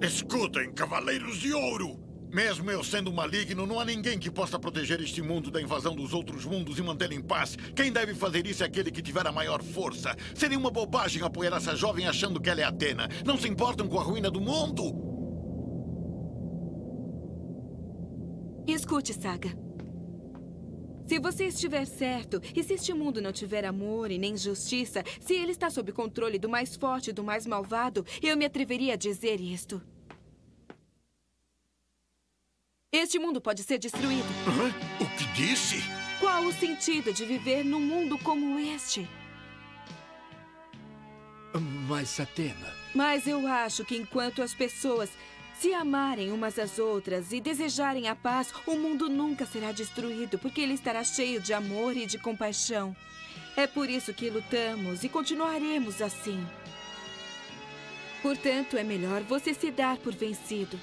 Escutem, Cavaleiros de Ouro! Mesmo eu sendo maligno, não há ninguém que possa proteger este mundo da invasão dos outros mundos e mantê-lo em paz. Quem deve fazer isso é aquele que tiver a maior força. Seria uma bobagem apoiar essa jovem achando que ela é Atena. Não se importam com a ruína do mundo? Escute, Saga. Se você estiver certo, e se este mundo não tiver amor e nem justiça, se ele está sob controle do mais forte e do mais malvado, eu me atreveria a dizer isto. Este mundo pode ser destruído. Hã? O que disse? Qual o sentido de viver num mundo como este? Mas, Atena... Mas eu acho que enquanto as pessoas se amarem umas às outras e desejarem a paz, o mundo nunca será destruído, porque ele estará cheio de amor e de compaixão. É por isso que lutamos e continuaremos assim. Portanto, é melhor você se dar por vencido.